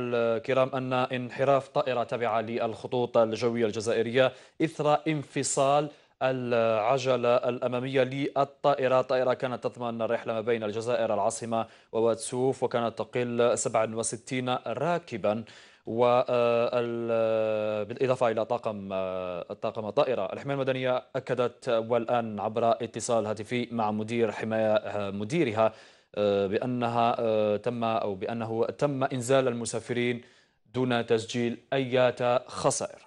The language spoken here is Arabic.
الكرام أن انحراف طائرة تابعة للخطوط الجوية الجزائرية إثر انفصال العجلة الأمامية للطائرة. الطائرة كانت تضمن الرحلة ما بين الجزائر العاصمة وواتسوف وكانت تقل 67 راكبا. وبالإضافة إلى طاقم الطاقم الطائرة الحماية المدنية أكدت والآن عبر اتصال هاتفي مع مدير حماية مديرها بأنها تم أو بأنه تم إنزال المسافرين دون تسجيل أي خسائر.